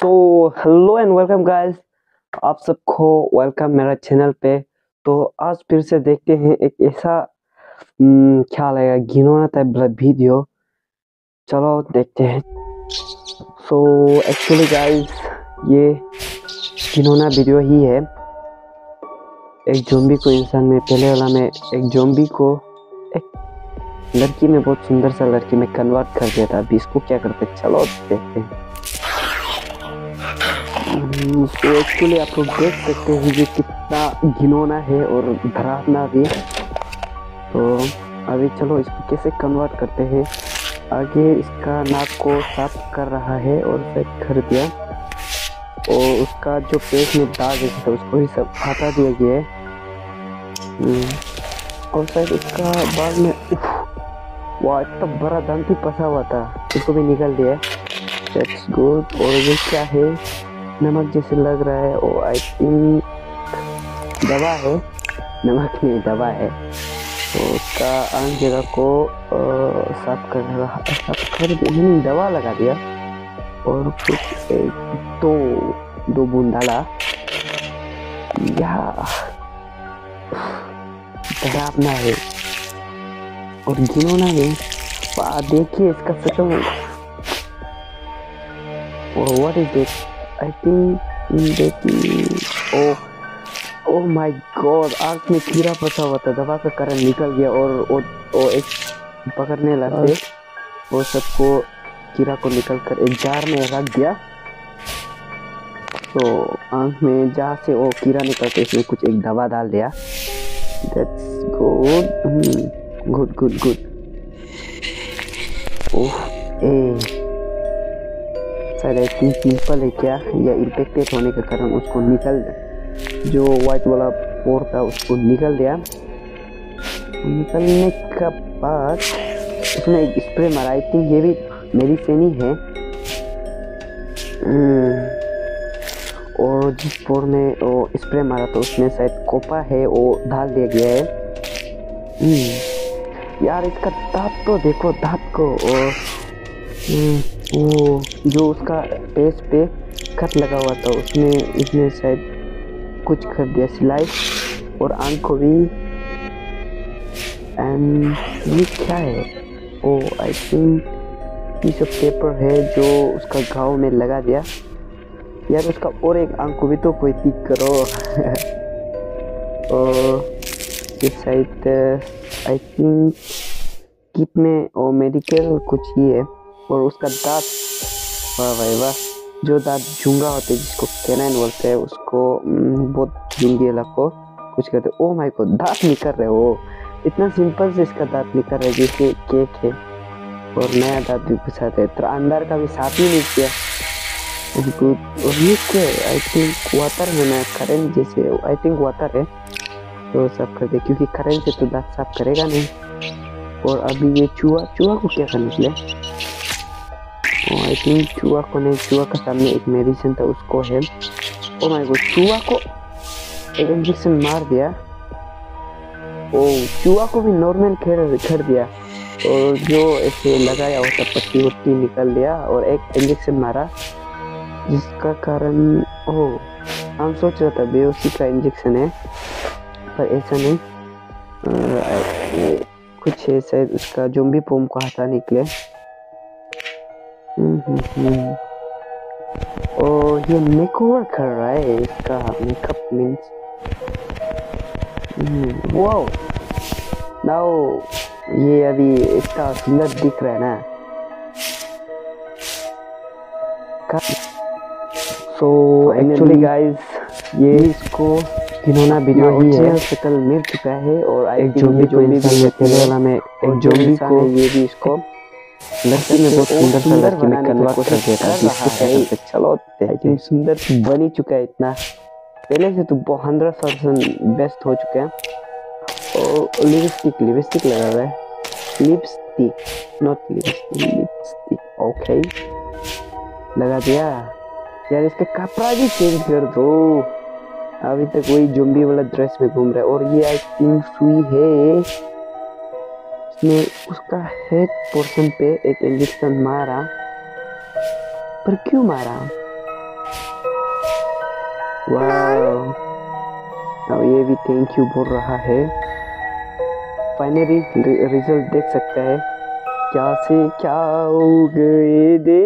So hello and welcome guys आप सबको welcome मेरा चैनल पे। तो आज फिर से देखते हैं एक ऐसा हम्म, क्या लगेगा घिनौना टाइप वीडियो चलो देखते हैं। सो एक्चुअली गाइस ये घिनौना वीडियो ही है। एक जोम्बी को इंसान में पहले वाला में एक जोम्बी को एक लड़की में बहुत सुंदर सा लड़की में कन्वर्ट कर दिया था। अभी इसको क्या करते चलो देखते हैं। तो एक्चुअली आप लोग देख सकते हैं ये कितना घिनौना है और डरावना भी तो अभी चलो इसको कैसे कन्वर्ट करते हैं? आगे इसका नाक को साफ़ कर रहा है और सेट कर दिया। और उसका जो पेट में दाग है था उसको ही सब हटा दिया गया है। हम्म, और शायद उसका बाद में वाह इतना बड़ा दांती फंसा हुआ था। उसको भी निकल दिया दैट्स गुड और ये क्या है? नमक जैसे लग रहा है और आई थिंक दवा है। नमक नहीं, दवा है। तो उसका आम जगह को साफ़ कर रहा साफ़ कर दिया दवा लगा दिया। और कुछ एक, दो दो बूंद डाला या, डरावना है। और घिनौना है। वाह, देखिए इसका सच में। और what is this I think देखिए ओ ओ माय गॉड आँख में कीड़ा फंसा हुआ था दवा का कारण निकल गया और और, और एक पकड़ने लगे वो सबको कीड़ा को निकल कर एक जार में रख दिया। तो आँख में जहाँ से वो कीड़ा निकल के इसमें कुछ एक दवा डाल दिया। That's good good good good oh ए। शायद थिंक पिंपल है क्या? या इन्फेक्टेड होने के कारण उसको निकल जो व्हाइट वाला पोर था उसको निकल दिया। निकलने के बाद उसने एक स्प्रे मारा आई थिंक ये भी मेडिसिन ही है। हम्म, और जिस पोर में वो स्प्रे मारा था उसमें शायद कोपा है वो डाल दिया गया है। हम्म, यार इसका दांत तो देखो दांत को और वो जो उसका पेज पे कट लगा हुआ था, उसने इसने शायद कुछ कर दिया सिलाई और आँख को भी। एंड ये क्या है? ओ I think piece of paper है जो उसका घाव में लगा दिया। यार, उसका और एक आँख को भी तो कोई ठीक करो। और इस शायद आई थिंक किट में, और मेडिकल कुछ ही है। और उसका दांत, वाह भाई वाह, जो दांत झुंगा होते हैं, जिसको कैनाइन बोलते हैं, उसको बहुत झुंगी वाला को कुछ करते ओ माय गॉड दांत निकल रहे हो। इतना सिंपल से इसका दांत निकल रहा है, जैसे केक है। और नया दांत भी घुसाते हैं तो अंदर का भी साथ ही नहीं किया। और ये क्या आई थिंक वाटर है ना करंट जैसे आई थिंक वाटर है। तो साफ़ कर दे, क्योंकि करेंट से तो दांत साफ़ करेगा नहीं। और अभी ये चूहा चूहा को क्या करने के लिए आई थिंक चूहा को नहीं चूहा का सामने एक मेडिसिन था उसको है ओ माय गॉड चूहा को एक इंजेक्शन मार दिया ओ चूहा को भी नॉर्मल खेल कर दिया और जो ऐसे लगाया होता पट्टी वट्टी निकल दिया और एक इंजेक्शन मारा जिसका कारण ओ हम सोच रहा था बेहोशी का इंजेक्शन है पर ऐसा नहीं अ, कुछ है शायद उसका जोम्बी पोम को हटाने के और ये मेकओवर कर रहा है इसका मेकअप मींस वाओ नाउ ये अभी इतना सुंदर दिख रहा है ना? सो एक्चुअली गाइस ये इसको वीडियो ही है। शक्ल मिल चुका है और एक जोम्बी जो इंसान में पहले वाला में एक जोम्बी को ये भी इसको लड़की में बहुत सुंदर सा लड़की में कन्वर्ट कर दिया था जिसको क्या करते चलो आई थिंक सुंदर तो बन ही चुका है इतना। पहले से तो हंड्रेड परसेंट बेस्ट हो चुका है। और लिपस्टिक लिपस्टिक लगा हुआ है। Lipstick not lipstick lipstick okay लगा दिया। यार इसका कपड़ा भी चेंज कर दो। अभी तक वही जुम्बी वाला ड्रेस में घूम रहा है। और ये आई थिंक सुई है। इसने उसका हेड पोर्शन पे एक इंजेक्शन मारा पर क्यों मारा वाह ये भी थैंक यू बोल रहा है फाइनली रिज़ल्ट देख सकता है क्या से क्या हो गए देख